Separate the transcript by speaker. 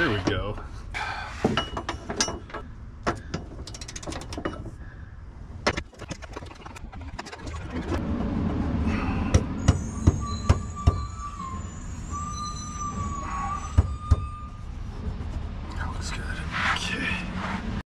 Speaker 1: There we go.